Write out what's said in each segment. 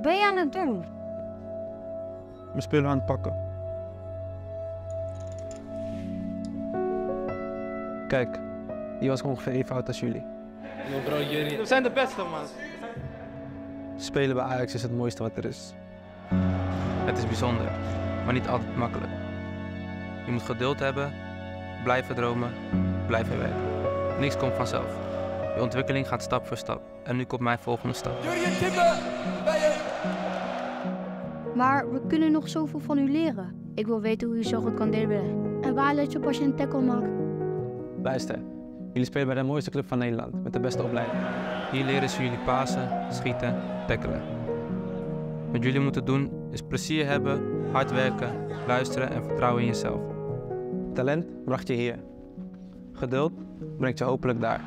ben je aan het doen? Mijn spullen aan het pakken. Kijk, die was ongeveer even oud als jullie. bro, jullie... We zijn de beste, man. Spelen bij Ajax is het mooiste wat er is. Het is bijzonder, maar niet altijd makkelijk. Je moet geduld hebben, blijven dromen, blijven werken. Niks komt vanzelf. Je ontwikkeling gaat stap voor stap. En nu komt mijn volgende stap. Maar we kunnen nog zoveel van u leren. Ik wil weten hoe u zo goed kan dribbelen. En waar let je op als je een tackle maakt? Luister, jullie spelen bij de mooiste club van Nederland met de beste opleiding. Hier leren ze jullie pasen, schieten, tackelen. Wat jullie moeten doen is plezier hebben, hard werken, luisteren en vertrouwen in jezelf. Talent bracht je hier. Geduld brengt je hopelijk daar.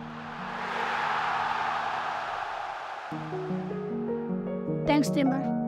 Thanks, Timber.